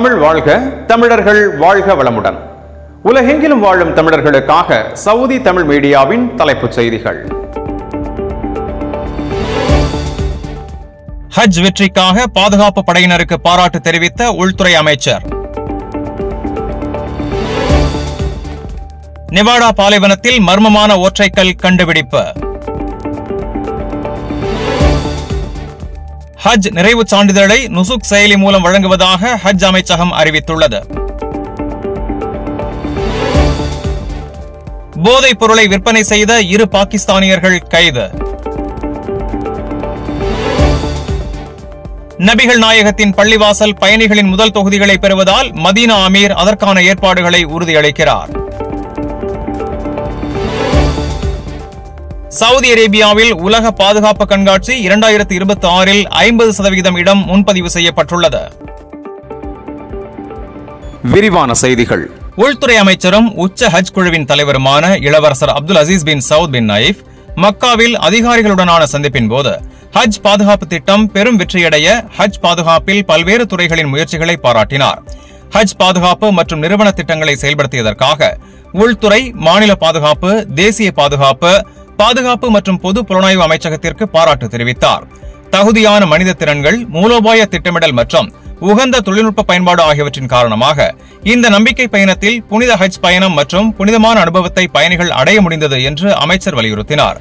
தமிழ் வாழ்க தமிழர்கள் வாழ்க வளமுடன். உலகெங்கிலும் வாழும் தமிழர்களுக்காக சவுதி தமிழ் மீடியாவின் தலைப்புச் செய்திகள். ஹஜ் வெற்றிக்காக பாதுகாப்பு படையினருக்கு பாராட்டு தெரிவித்த உள்துறை அமைச்சர். நிவாடா பாலைவனத்தில் மர்மமான ஒற்றைக்கல் கண்டுபிடிப்பு. ஹஜ் நிறைவு சான்றிதழை நுசுக் செயலி மூலம் வழங்குவதாக ஹஜ் அமைச்சகம் அறிவித்துள்ளது. போதைப் பொருளை விற்பனை செய்த இரு பாகிஸ்தானியர்கள் கைது. நபிகள் நாயகத்தின் பள்ளிவாசல் பயணிகளின் முதல் தொகுதிகளை பெறுவதால் மதீனா அமீர் அதற்கான ஏற்பாடுகளை உறுதியளிக்கிறார். சவுதி அரேபியாவில் உலக பாதுகாப்பு கண்காட்சி இரண்டாயிரத்தி இருபத்தி ஆறில் ஐம்பது சதவிகிதம் இடம் முன்பதிவு செய்யப்பட்டுள்ளது. விரிவான செய்திகள். உள்துறை அமைச்சரும் உச்ச ஹஜ் குழுவின் தலைவருமான இளவரசர் Abdul Aziz bin Saud bin Nayef மக்காவில் அதிகாரிகளுடனான சந்திப்பின் போது ஹஜ் பாதுகாப்பு திட்டம் பெரும் வெற்றியடைய ஹஜ் பாதுகாப்பில் பல்வேறு துறைகளின் முயற்சிகளை பாராட்டினார். ஹஜ் பாதுகாப்பு மற்றும் நிறுவன திட்டங்களை செயல்படுத்தியதற்காக உள்துறை மாநில பாதுகாப்பு தேசிய பாதுகாப்பு பாதுகாப்பு மற்றும் பொது புலனாய்வு அமைச்சகத்திற்கு பாராட்டு தெரிவித்தார். தகுதியான மனித திறன்கள் மூலோபாய திட்டமிடல் மற்றும் உகந்த தொழில்நுட்ப பயன்பாடு ஆகியவற்றின் காரணமாக இந்த நம்பிக்கை பயணத்தில் புனித ஹஜ் பயணம் மற்றும் புனிதமான அனுபவத்தை பயணிகள் அடைய முடிந்தது என்று அமைச்சர் வலியுறுத்தினார்.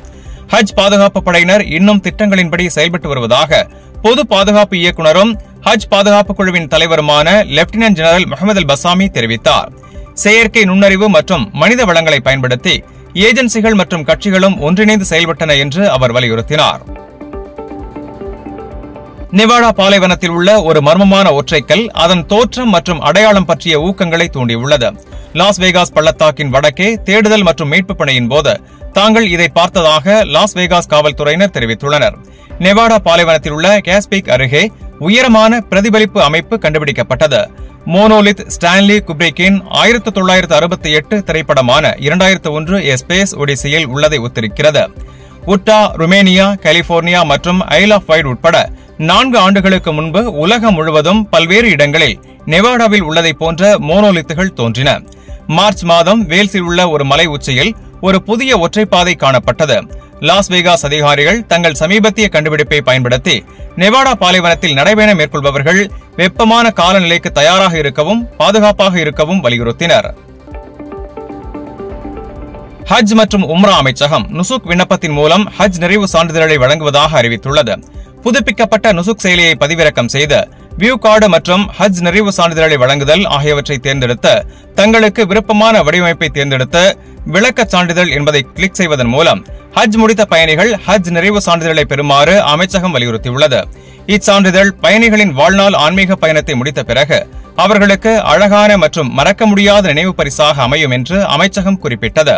ஹஜ் பாதுகாப்பு படையினர் இன்னும் திட்டங்களின்படி செயல்பட்டு வருவதாக பொது பாதுகாப்பு இயக்குனரும் ஹஜ் பாதுகாப்பு குழுவின் தலைவருமான lieutenant general Mohammed al Bassami தெரிவித்தார். செயற்கை நுண்ணறிவு மற்றும் மனித வளங்களை பயன்படுத்தி ஏஜென்சிகள் மற்றும் கட்சிகளும் ஒன்றிணைந்து செயல்பட்டன என்று அவர் வலியுறுத்தினார். நிவாடா பாலைவனத்தில் உள்ள ஒரு மர்மமான ஒற்றைக்கல் அதன் தோற்றம் மற்றும் அடையாளம் பற்றிய ஊக்கங்களை தூண்டியுள்ளது. லாஸ் வேகாஸ் பள்ளத்தாக்கின் வடக்கே தேடுதல் மற்றும் மீட்பு பணியின் போது தாங்கள் இதை பார்த்ததாக லாஸ் வேகாஸ் காவல்துறையினர் தெரிவித்துள்ளனர். நெவாடா பாலைவனத்தில் உள்ள கேஸ்பிக் அருகே உயரமான பிரதிபலிப்பு அமைப்பு கண்டுபிடிக்கப்பட்டது. மோனோலித் ஸ்டான்லி குப்ரிக்கின் ஆயிரத்தி தொள்ளாயிரத்து அறுபத்தி எட்டு திரைப்படமான இரண்டாயிரத்து ஒன்று எஸ்பேஸ் ஸ்பேஸ் ஒடிசியில் உள்ளதை ஒத்திருக்கிறது. உட்டா ருமேனியா கலிபோர்னியா மற்றும் ஐல் ஆஃப் வைட் உட்பட நான்கு ஆண்டுகளுக்கு முன்பு உலகம் முழுவதும் பல்வேறு இடங்களில் நெவாடாவில் உள்ளதைப் போன்ற மோனோலித்துகள் தோன்றின. மார்ச் மாதம் வேல்ஸில் உள்ள ஒரு மலை உச்சியில் ஒரு புதிய ஒற்றைப்பாதை காணப்பட்டது. லாஸ் வேகாஸ் அதிகாரிகள் தங்கள் சமீபத்திய கண்டுபிடிப்பை பயன்படுத்தி நெவாடா பாலைவனத்தில் நடைபயணம் மேற்கொள்பவர்கள் வெப்பமான காலநிலைக்கு தயாராக இருக்கவும் பாதுகாப்பாக இருக்கவும் வலியுறுத்தினர். ஹஜ் மற்றும் உம்ரா அமைச்சகம் நுசுக் விண்ணப்பத்தின் மூலம் ஹஜ் நிறைவு சான்றிதழை வழங்குவதாக அறிவித்துள்ளது. புதுப்பிக்கப்பட்ட நுசுக் செயலியை பதிவிறக்கம் செய்து வியூ கார்டு மற்றும் ஹஜ் நிறைவு சான்றிதழை வழங்குதல் ஆகியவற்றை தேர்ந்தெடுத்து தங்களுக்கு விருப்பமான வடிவமைப்பை தேர்ந்தெடுத்து விளக்கச் சான்றிதழ் என்பதை கிளிக் செய்வதன் மூலம் ஹஜ் முடித்த பயணிகள் ஹஜ் நிறைவு சான்றிதழை பெறுமாறு அமைச்சகம் வலியுறுத்தியுள்ளது. இச்சான்றிதழ் பயணிகளின் வாழ்நாள் ஆன்மீக பயணத்தை முடித்த பிறகு அவர்களுக்கு அழகான மற்றும் மறக்க முடியாத நினைவு பரிசாக அமையும் என்று அமைச்சகம் குறிப்பிட்டது.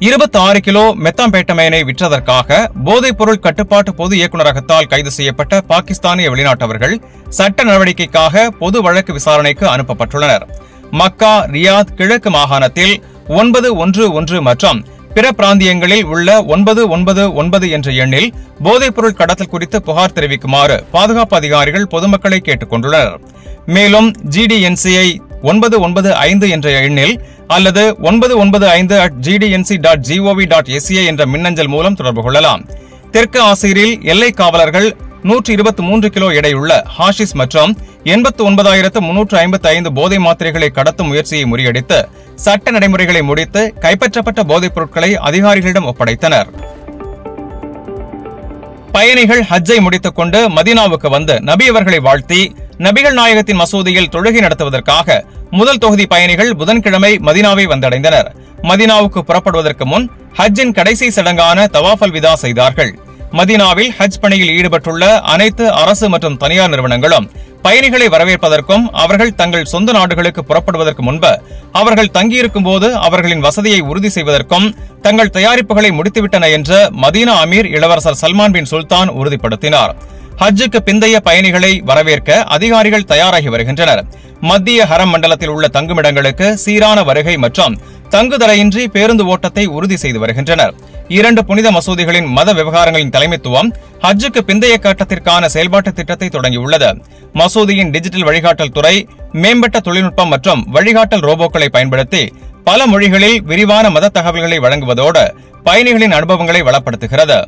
இருபத்தி ஆறு கிலோ மெத்தாம்பேட்டமைனை விற்றதற்காக போதைப் பொருள் கட்டுப்பாட்டு பொது இயக்குநரகத்தால் கைது செய்யப்பட்ட பாகிஸ்தானிய வெளிநாட்டவர்கள் சட்ட நடவடிக்கைக்காக பொது வழக்கு விசாரணைக்கு அனுப்பப்பட்டுள்ளனர். மக்கா ரியாத் கிழக்கு மாகாணத்தில் ஒன்பது ஒன்று ஒன்று மற்றும் பிற பிராந்தியங்களில் உள்ள ஒன்பது ஒன்பது ஒன்பது என்ற எண்ணில் போதைப் பொருள் கடத்தல் குறித்து புகார் தெரிவிக்குமாறு பாதுகாப்பு அதிகாரிகள் பொதுமக்களை கேட்டுக் கொண்டுள்ளனர் மேலும் ஜிடிஎன்சிஐ ஒன்பது ஒன்பது ஐந்து என்ற எண்ணில் அல்லது ஒன்பது ஒன்பது ஐந்து at GDNC dot GOV dot SA என்ற மின்னஞ்சல் மூலம் தொடர்பு கொள்ளலாம். தெற்கு ஆசிரியில் எல்லை காவலர்கள் நூற்று இருபத்தி மூன்று கிலோ எடையுள்ள ஹாஷிஸ் மற்றும் எண்பத்து ஒன்பதாயிரத்து முன்னூற்று ஐம்பத்தி ஐந்து போதை மாத்திரைகளை கடத்தும் முயற்சியை முறியடித்து சட்ட நடைமுறைகளை முடித்து கைப்பற்றப்பட்ட போதைப் பொருட்களை அதிகாரிகளிடம் ஒப்படைத்தனர். பயணிகள் ஹஜ்ஜை முடித்துக் கொண்டு மதீனாவுக்கு வந்து நபி அவர்களை வாழ்த்தி நபிகள் நாயகத்தின் மசூதியில் தொழுகை நடத்துவதற்காக முதல் தொகுதி பயணிகள் புதன்கிழமை மதீனாவை வந்தடைந்தனர். மதீனாவுக்கு புறப்படுவதற்கு முன் ஹஜ்ஜின் கடைசி சடங்கான தவாஃபல் விதா செய்தார்கள். மதீனாவில் ஹஜ் பணியில் ஈடுபட்டுள்ள அனைத்து அரசு மற்றும் தனியார் நிறுவனங்களும் பயணிகளை வரவேற்பதற்கும் அவர்கள் தங்கள் சொந்த நாடுகளுக்கு புறப்படுவதற்கு முன்பு அவர்கள் தங்கியிருக்கும் போது அவர்களின் வசதியை உறுதி செய்வதற்கும் தங்கள் தயாரிப்புகளை முடித்துவிட்டன என்று மதீனா அமீர் இளவரசர் சல்மான் பின் சுல்தான் உறுதிப்படுத்தினார். ஹஜ்ஜுக்கு பிந்தைய பயணிகளை வரவேற்க அதிகாரிகள் தயாராகி வருகின்றனர். மத்திய ஹரம் மண்டலத்தில் உள்ள தங்குமிடங்களுக்கு சீரான வருகை மற்றும் தங்குதடையின்றி பேருந்து ஓட்டத்தை உறுதி செய்து வருகின்றனர். இரண்டு புனித மசூதிகளின் மத விவகாரங்களின் தலைமைத்துவம் ஹஜ்ஜுக்கு பிந்தைய கட்டத்திற்கான செயல்பாட்டு திட்டத்தை தொடங்கியுள்ளது. மசூதியின் டிஜிட்டல் வழிகாட்டல் துறை மேம்பட்ட தொழில்நுட்பம் மற்றும் வழிகாட்டல் ரோபோக்களை பயன்படுத்தி பல மொழிகளில் விரிவான மத தகவல்களை வழங்குவதோடு பயணிகளின் அனுபவங்களை வளப்படுத்துகிறது.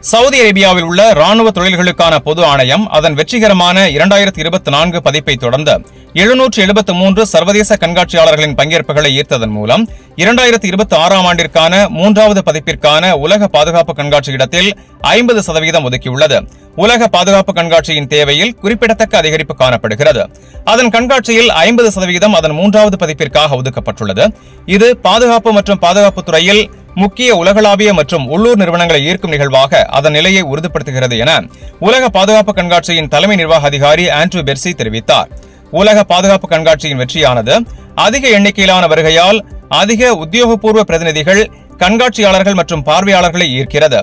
சவுதி அரேபியாவில் உள்ள ராணுவ தொழில்களுக்கான பொது ஆணையம் அதன் வெற்றிகரமான இரண்டாயிரத்தி இருபத்தி நான்கு பதிப்பை தொடர்ந்து எழுநூற்று எழுபத்து மூன்று சர்வதேச கண்காட்சியாளர்களின் பங்கேற்புகளை ஈர்த்ததன் மூலம் இரண்டாயிரத்தி இருபத்தி ஆறாம் ஆண்டிற்கான மூன்றாவது பதிப்பிற்கான உலக பாதுகாப்பு கண்காட்சி இடத்தில் ஐம்பது சதவீதம் ஒதுக்கியுள்ளது. உலக பாதுகாப்பு கண்காட்சியின் தேவையில் குறிப்பிடத்தக்க அதிகரிப்பு காணப்படுகிறது. அதன் கண்காட்சியில் ஐம்பது சதவீதம் அதன் மூன்றாவது பதிப்பிற்காக ஒதுக்கப்பட்டுள்ளது. இது பாதுகாப்பு மற்றும் பாதுகாப்பு துறையில் முக்கிய உலகளாவிய மற்றும் உள்ளூர் நிறுவனங்களை ஈர்க்கும் நிகழ்வாக அதன் நிலையை உறுதிப்படுத்துகிறது என உலக பாதுகாப்பு கண்காட்சியின் தலைமை நிர்வாக அதிகாரி ஆண்ட்ரூ பெர்சி தெரிவித்தார். உலக பாதுகாப்பு கண்காட்சியின் வெற்றியானது அதிக எண்ணிக்கையிலான வருகையால் அதிக உத்தியோகபூர்வ பிரதிநிதிகள் கண்காட்சியாளர்கள் மற்றும் பார்வையாளர்களை ஈர்க்கிறது.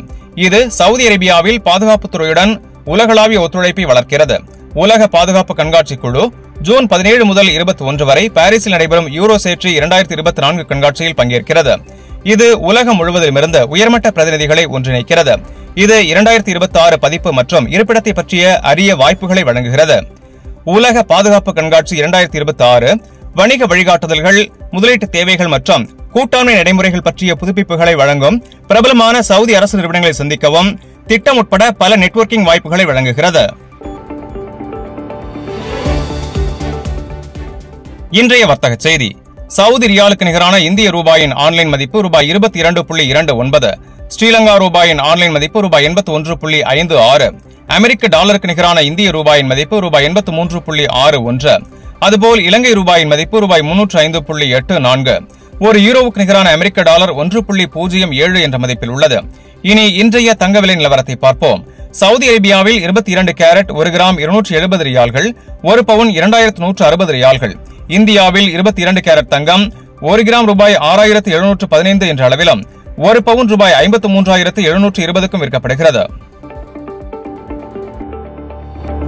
இது சவுதி அரேபியாவில் பாதுகாப்பு துறையுடன் உலகளாவிய ஒத்துழைப்பை வளர்க்கிறது. உலக பாதுகாப்பு கண்காட்சி குழு ஜூன் பதினேழு முதல் இருபத்தி ஒன்று வரை பாரிஸில் நடைபெறும் யூரோ சேற்றி இரண்டாயிரத்தி இருபத்தி நான்கு கண்காட்சியில் பங்கேற்கிறது. இது உலகம் முழுவதிலுமிருந்து உயர்மட்ட பிரதிநிதிகளை ஒன்றிணைக்கிறது. இது இரண்டாயிரத்தி இருபத்தி ஆறு பதிப்பு மற்றும் இருப்பிடத்தை பற்றிய அரிய வாய்ப்புகளை வழங்குகிறது. உலக பாதுகாப்பு கண்காட்சி இரண்டாயிரத்தி இருபத்தி ஆறு வணிக வழிகாட்டுதல்கள் முதலீட்டு தேவைகள் மற்றும் கூட்டாண்மை நடைமுறைகள் பற்றிய புதுப்பிப்புகளை வழங்கும் பிரபலமான சவுதி அரசு நிறுவனங்களை சந்திக்கவும் திட்டம் உட்பட பல நெட்வொர்க்கிங் வாய்ப்புகளை வழங்குகிறது. இன்றைய வர்த்தக செய்தி. சவுதி ரியாலுக்கு நிகரான இந்திய ரூபாயின் ஆன்லைன் மதிப்பு ரூபாய் இருபத்தி இரண்டு புள்ளி இரண்டு ஒன்பது ஸ்ரீலங்கா ரூபாயின் ஆன்லைன் மதிப்பு ரூபாய் எண்பத்தி ஒன்று புள்ளி ஐந்து ஆறு அமெரிக்க டாலருக்கு நிகரான இந்திய ரூபாயின் மதிப்பு ரூபாய் எண்பத்தி மூன்று புள்ளி ஆறு ஒன்று அதுபோல் இலங்கை ரூபாயின் மதிப்பு ரூபாய் முன்னூற்று ஐந்து புள்ளி எட்டு நான்கு ஒரு யூரோவுக்கு நிகரான அமெரிக்க டாலர் ஒன்று புள்ளி பூஜ்ஜியம் ஏழு என்ற மதிப்பில் உள்ளது. இனி இன்றைய தங்க விலை நிலவரத்தை பார்ப்போம். சவுதி அரேபியாவில் இருபத்தி இரண்டு கேரட் ஒரு கிராம் இருநூற்று எழுபது ரியால்கள் ஒரு பவுன் இரண்டாயிரத்து நூற்று அறுபது ரியால்கள் இந்தியாவில் இருபத்தி இரண்டு கேரட் தங்கம் ஒரு கிராம் ரூபாய் ஆறாயிரத்து எழுநூற்று பதினைந்து என்ற அளவிலும் ஒரு பவுன் ரூபாய் ஐம்பத்து மூன்றாயிரத்து எழுநூற்று இருபதுக்கும் விற்கப்படுகிறது.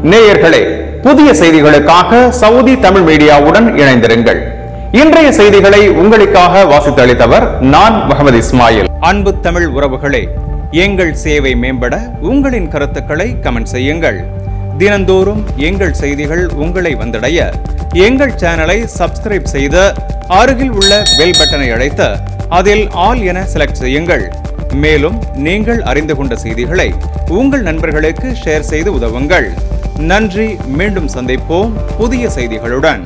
நேயர்களே புதிய செய்திகளுக்காக சவுதி தமிழ் மீடியாவுடன் இணைந்திருங்கள். இன்றைய செய்திகளை உங்களுக்காக வாசித்து அளித்தவர் நான் முகமது இஸ்மாயில். அன்பு தமிழ் உறவுகளே எங்கள் சேவை மேம்பட உங்களின் கருத்துக்களை கமெண்ட் செய்யுங்கள். தினந்தோறும் எங்கள் செய்திகள் உங்களை வந்தடைய எங்கள் சேனலை சப்ஸ்கிரைப் செய்து அருகில் உள்ள பெல் பட்டனை அழைத்து அதில் ஆல் என செலக்ட் செய்யுங்கள். மேலும் நீங்கள் அறிந்து கொண்ட செய்திகளை உங்கள் நண்பர்களுக்கு ஷேர் செய்து உதவுங்கள். நன்றி மீண்டும் சந்திப்போம் புதிய செய்திகளுடன்.